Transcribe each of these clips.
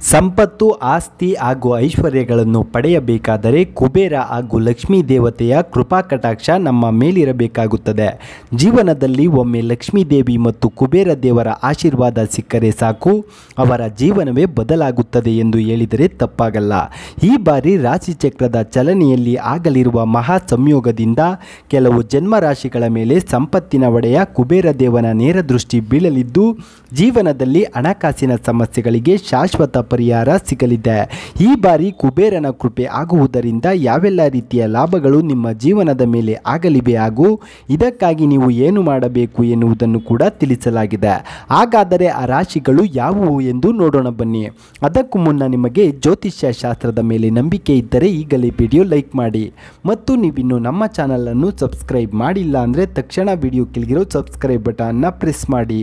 ಸಂಪತ್ತು, ಆಸ್ತಿ ಹಾಗೂ ಐಶ್ವರ್ಯಗಳನ್ನು ಪಡೆಯಬೇಕಾದರೆ ಕುಬೇರ ಹಾಗೂ ಲಕ್ಷ್ಮೀ ದೇವತೆಯ ಕೃಪಾ ಕಟಾಕ್ಷ ನಮ್ಮ ಮೇಲಿರಬೇಕಾಗುತ್ತದೆ. ಜೀವನದಲ್ಲಿ ಒಮ್ಮೆ ಲಕ್ಷ್ಮೀ ದೇವಿ ಮತ್ತು ಕುಬೇರ ದೇವರ ಆಶೀರ್ವಾದ ಸಿಕ್ಕರೆ ಸಾಕು. ಅವರ ಜೀವನವೇ ಬದಲಾಗುತ್ತದೆ ಎಂದು ಹೇಳಿದರೆ ತಪ್ಪಾಗಲ್ಲ. ಈ ಬಾರಿ ರಾಶಿಚಕ್ರದ ಚಲನೆಯಲ್ಲಿ ಆಗಲಿರುವ ಮಹಾ ಸಂಯೋಗದಿಂದ ಕೆಲವು ಜನ್ಮರಾಶಿಗಳ ಮೇಲೆ ಸಂಪತ್ತಿನ ಒಡೆಯ ಕುಬೇರ ದೇವನ ನೇರ ದೃಷ್ಟಿ ಬೀಳಲಿದ್ದು, ಜೀವನದಲ್ಲಿ ಹಣಕಾಸಿನ ಸಮಸ್ಯೆಗಳಿಗೆ ಶಾಶ್ವತ ಪರಿಹಾರ ಸಿಗಲಿದೆ. ಈ ಬಾರಿ ಕುಬೇರನ ಕೃಪೆ ಆಗುವುದರಿಂದ ಯಾವೆಲ್ಲ ರೀತಿಯ ಲಾಭಗಳು ನಿಮ್ಮ ಜೀವನದ ಮೇಲೆ ಆಗಲಿವೆ ಹಾಗೂ ಇದಕ್ಕಾಗಿ ನೀವು ಏನು ಮಾಡಬೇಕು ಎನ್ನುವುದನ್ನು ಕೂಡ ತಿಳಿಸಲಾಗಿದೆ. ಹಾಗಾದರೆ ಆ ರಾಶಿಗಳು ಯಾವುವು ಎಂದು ನೋಡೋಣ ಬನ್ನಿ. ಅದಕ್ಕೂ ಮುನ್ನ ನಿಮಗೆ ಜ್ಯೋತಿಷ್ಯ ಶಾಸ್ತ್ರದ ಮೇಲೆ ನಂಬಿಕೆ ಇದ್ದರೆ ಈಗಲೇ ವಿಡಿಯೋ ಲೈಕ್ ಮಾಡಿ. ಮತ್ತು ನೀವಿನ್ನು ನಮ್ಮ ಚಾನಲನ್ನು ಸಬ್ಸ್ಕ್ರೈಬ್ ಮಾಡಿಲ್ಲ ಅಂದರೆ ತಕ್ಷಣ ವಿಡಿಯೋ ಕೆಳಗಿರೋ ಸಬ್ಸ್ಕ್ರೈಬ್ ಬಟನ್ನ ಪ್ರೆಸ್ ಮಾಡಿ.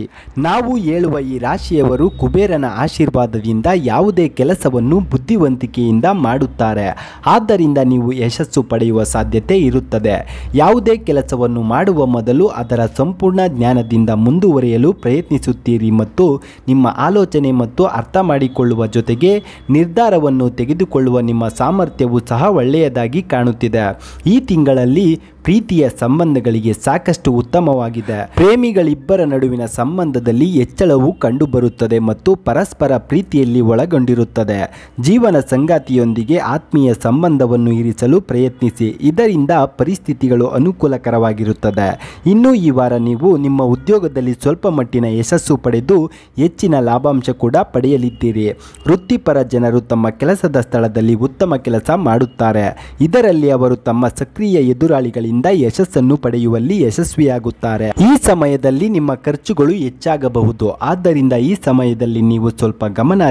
ನಾವು ಹೇಳುವ ಈ ರಾಶಿಯವರು ಕುಬೇರನ ಆಶೀರ್ವಾದದಿಂದ ಯಾವುದೇ ಕೆಲಸವನ್ನು ಬುದ್ಧಿವಂತಿಕೆಯಿಂದ ಮಾಡುತ್ತಾರೆ. ಆದ್ದರಿಂದ ನೀವು ಯಶಸ್ಸು ಪಡೆಯುವ ಸಾಧ್ಯತೆ ಇರುತ್ತದೆ. ಯಾವುದೇ ಕೆಲಸವನ್ನು ಮಾಡುವ ಮೊದಲು ಅದರ ಸಂಪೂರ್ಣ ಜ್ಞಾನದಿಂದ ಮುಂದುವರಿಯಲು ಪ್ರಯತ್ನಿಸುತ್ತೀರಿ ಮತ್ತು ನಿಮ್ಮ ಆಲೋಚನೆ ಮತ್ತು ಅರ್ಥ ಮಾಡಿಕೊಳ್ಳುವ ಜೊತೆಗೆ ನಿರ್ಧಾರವನ್ನು ತೆಗೆದುಕೊಳ್ಳುವ ನಿಮ್ಮ ಸಾಮರ್ಥ್ಯವು ಸಹ ಒಳ್ಳೆಯದಾಗಿ ಕಾಣುತ್ತಿದೆ. ಈ ತಿಂಗಳಲ್ಲಿ ಪ್ರೀತಿಯ ಸಂಬಂಧಗಳಿಗೆ ಸಾಕಷ್ಟು ಉತ್ತಮವಾಗಿದೆ. ಪ್ರೇಮಿಗಳಿಬ್ಬರ ನಡುವಿನ ಸಂಬಂಧದಲ್ಲಿ ಹೆಚ್ಚಳವು ಕಂಡುಬರುತ್ತದೆ ಮತ್ತು ಪರಸ್ಪರ ಪ್ರೀತಿಯಲ್ಲಿ ಒಳಗೊಂಡಿರುತ್ತದೆ. ಜೀವನ ಸಂಗಾತಿಯೊಂದಿಗೆ ಆತ್ಮೀಯ ಸಂಬಂಧವನ್ನು ಇರಿಸಲು ಪ್ರಯತ್ನಿಸಿ, ಇದರಿಂದ ಪರಿಸ್ಥಿತಿಗಳು ಅನುಕೂಲಕರವಾಗಿರುತ್ತದೆ. ಇನ್ನು ಈ ವಾರ ನೀವು ನಿಮ್ಮ ಉದ್ಯೋಗದಲ್ಲಿ ಸ್ವಲ್ಪ ಮಟ್ಟಿನ ಯಶಸ್ಸು ಪಡೆದು ಹೆಚ್ಚಿನ ಲಾಭಾಂಶ ಕೂಡ ಪಡೆಯಲಿದ್ದೀರಿ. ವೃತ್ತಿಪರ ಜನರು ತಮ್ಮ ಕೆಲಸದ ಸ್ಥಳದಲ್ಲಿ ಉತ್ತಮ ಕೆಲಸ ಮಾಡುತ್ತಾರೆ. ಇದರಲ್ಲಿ ಅವರು ತಮ್ಮ ಸಕ್ರಿಯ ಎದುರಾಳಿಗಳಿಂದ ಯಶಸ್ಸನ್ನು ಪಡೆಯುವಲ್ಲಿ ಯಶಸ್ವಿಯಾಗುತ್ತಾರೆ. ಈ ಸಮಯದಲ್ಲಿ ನಿಮ್ಮ ಖರ್ಚುಗಳು ಹೆಚ್ಚಾಗಬಹುದು. ಆದ್ದರಿಂದ ಈ ಸಮಯದಲ್ಲಿ ನೀವು ಸ್ವಲ್ಪ ಗಮನ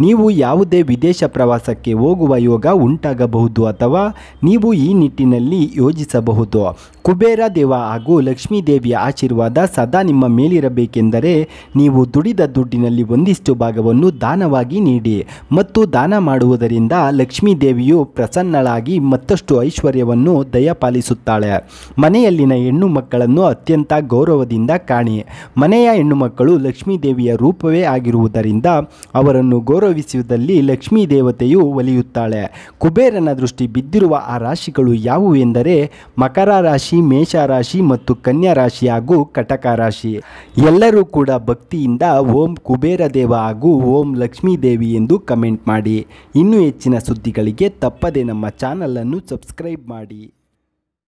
ನೀವು ಯಾವುದೇ ವಿದೇಶ ಪ್ರವಾಸಕ್ಕೆ ಹೋಗುವ ಯೋಗ ಉಂಟಾಗಬಹುದು ಅಥವಾ ನೀವು ಈ ನಿಟ್ಟಿನಲ್ಲಿ ಯೋಜಿಸಬಹುದು. ಕುಬೇರ ದೇವ ಹಾಗೂ ಲಕ್ಷ್ಮೀ ದೇವಿಯ ಆಶೀರ್ವಾದ ಸದಾ ನಿಮ್ಮ ಮೇಲಿರಬೇಕೆಂದರೆ ನೀವು ದುಡಿದ ದುಡ್ಡಿನಲ್ಲಿ ಒಂದಿಷ್ಟು ಭಾಗವನ್ನು ದಾನವಾಗಿ ನೀಡಿ ಮತ್ತು ದಾನ ಮಾಡುವುದರಿಂದ ಲಕ್ಷ್ಮೀ ದೇವಿಯು ಪ್ರಸನ್ನಳಾಗಿ ಮತ್ತಷ್ಟು ಐಶ್ವರ್ಯವನ್ನು ದಯಪಾಲಿಸುತ್ತಾಳೆ. ಮನೆಯಲ್ಲಿನ ಹೆಣ್ಣು ಮಕ್ಕಳನ್ನು ಅತ್ಯಂತ ಗೌರವದಿಂದ ಕಾಣಿ. ಮನೆಯ ಹೆಣ್ಣು ಮಕ್ಕಳು ಲಕ್ಷ್ಮೀ ದೇವಿಯ ರೂಪವೇ ಆಗಿರುವುದರಿಂದ ಅವರನ್ನು ಗೌರವಿಸುವುದಲ್ಲಿ ಲಕ್ಷ್ಮೀ ದೇವತೆಯು ಒಲಿಯುತ್ತಾಳೆ. ಕುಬೇರನ ದೃಷ್ಟಿ ಬಿದ್ದಿರುವ ಆ ರಾಶಿಗಳು ಯಾವುವು ಎಂದರೆ ಮಕರ ರಾಶಿ ರಾಶಿ ಮತ್ತು ಕನ್ಯಾ ರಾಶಿ ಹಾಗೂ ಕಟಕ ರಾಶಿ ಎಲ್ಲರೂ ಕೂಡ ಭಕ್ತಿಯಿಂದ ಓಂ ಕುಬೇರ ದೇವ ಹಾಗೂ ಓಂ ಲಕ್ಷ್ಮೀ ದೇವಿ ಎಂದು ಕಮೆಂಟ್ ಮಾಡಿ. ಇನ್ನೂ ಹೆಚ್ಚಿನ ಸುದ್ದಿಗಳಿಗೆ ತಪ್ಪದೆ ನಮ್ಮ ಚಾನಲನ್ನು ಸಬ್ಸ್ಕ್ರೈಬ್ ಮಾಡಿ.